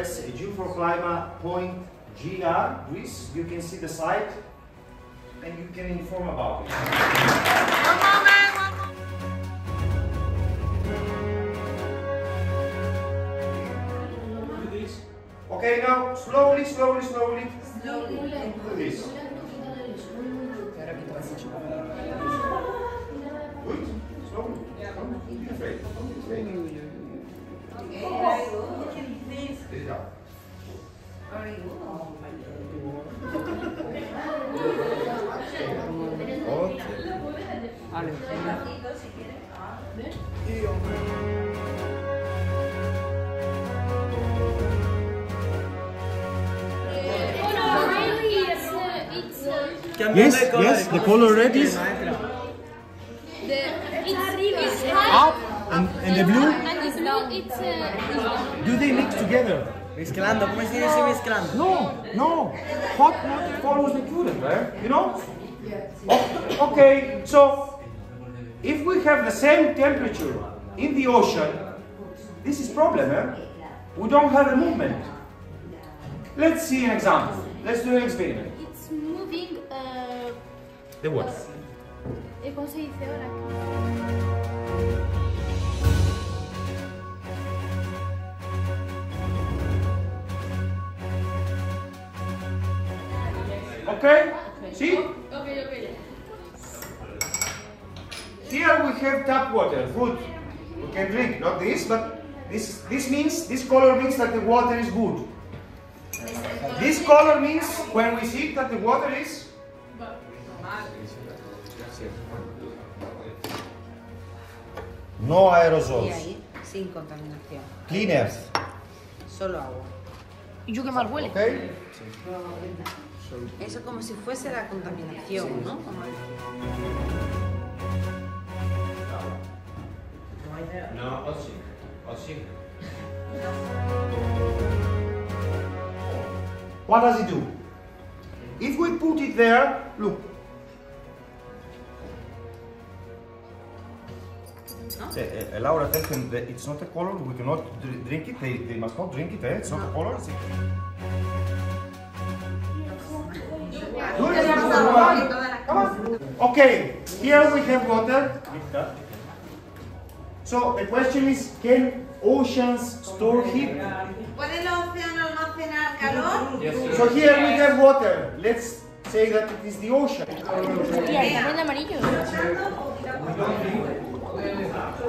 press G for climate point GR, Greece, you can see the site and you can inform about it. One moment, one moment. Okay, now slowly, slowly, slowly. Do this. It. Slowly. Don't be afraid. Don't be afraid. Yes, yes, the color red is It's, it's high up and, and the blue, and it's down. It's, uh, do they mix together? Mezclando, ¿cómo se dice mezclando? No, no. Hot water follows the coolant, right? You know? Okay, so if we have the same temperature in the ocean, this is problem, eh? We don't have a movement. Let's see an example. Let's do an experiment. It's moving. The water. ¿Cómo se dice ahora? Okay? See? Here we have tap water, good. We can drink, not this, but this this means this color means that the water is good. This color means when we see that the water is no Y aerosols, ahí, sin contaminación. clean earth. Solo agua. ¿Y yo qué mal huele? Okay? Eso como si fuese la contaminación, ¿no? Como No, oxygen. Oxygen. What does it do? If we put it there, look. Uh, uh, Laura tells them that it's not a color, we cannot dr- drink it, they, they must not drink it, eh? it's not a color. It's a... Come on. Okay, here we have water. So the question is, can oceans store heat? ¿Puede el océano almacenar calor? So here we have water. Let's say that it is the ocean.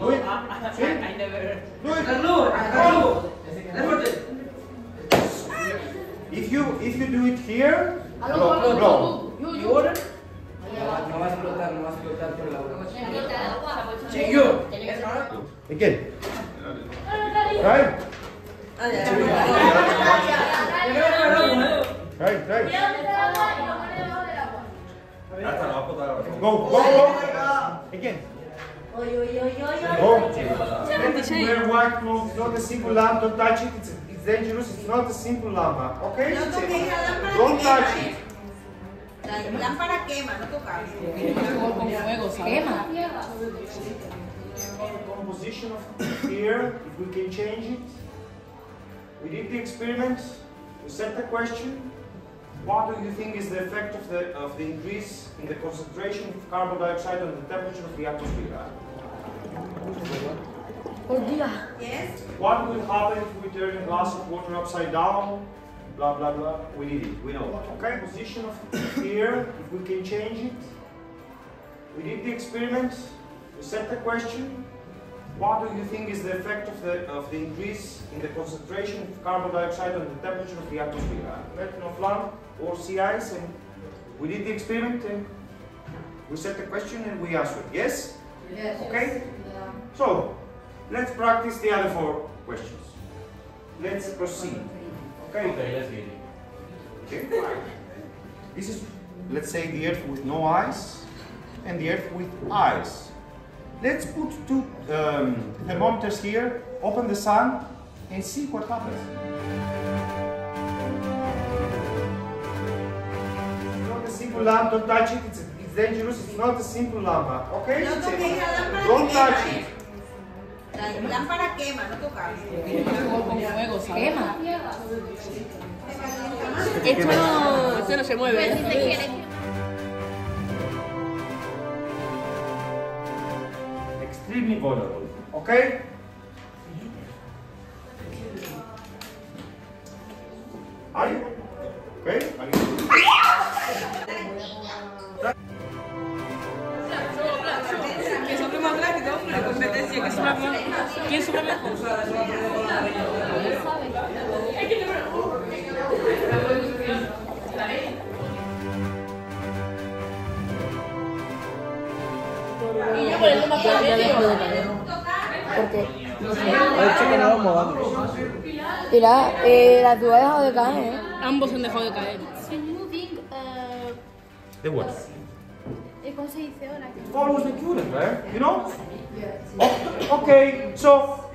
Do it. No. Do it. See? Do it. If you if you do it here, blow, blow. Yo, yo. No va a explotar, no va a explotar por la agua. Sí, yo. Again. Right? Right, right. Go, go, go. Again. Go. Oh. Let it wear white clothes, not a simple lamp, don't touch it, it's, it's dangerous, it's not a simple lamp, okay? No toquéis la lámpara Don't touch it. La lámpara quema, no tocar. Quema. Composition of here, if we can change it. We did the experiment, we set the question. What do you think is the effect of the, of the increase in the concentration of carbon dioxide on the temperature of the atmosphere? Oh, yes? What will happen if we turn a glass of water upside down? Blah blah blah. We did it. We know. Okay. Position of here. If we can change it. We did the experiment. We set the question. What do you think is the effect of the of the increase in the concentration of carbon dioxide on the temperature of the atmosphere? Methanol flam or sea ice? And we did the experiment and we set the question and we answered. Yes. Yes. Okay. So, let's practice the other four questions. Let's proceed. Okay. Okay, let's get it. Okay, fine. This is, let's say, the Earth with no ice and the Earth with ice. Let's put two um, thermometers here, open the sun, and see what happens. It's not a simple lamp, don't touch it, it's, it's dangerous, it's not a simple lamp, okay? No It's a- toquéis la lámpara Don't touch it. La lámpara quema, no tocar. Quema. Esto no, esto no se mueve. Pues si te quieres. extremely vulnerable. Okay? ya les puedo poner. Porque. que no vamos Mira, eh, la tuya ha dejado de caer. ¿eh? Ambos han dejado de caer. De vuelta. Follows the current, right? You know? Okay, so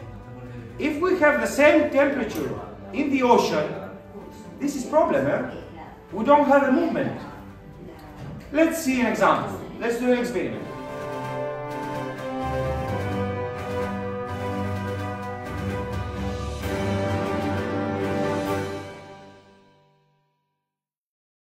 if we have the same temperature in the ocean, this is problem, eh? We don't have a movement. Let's see an example. Let's do an experiment.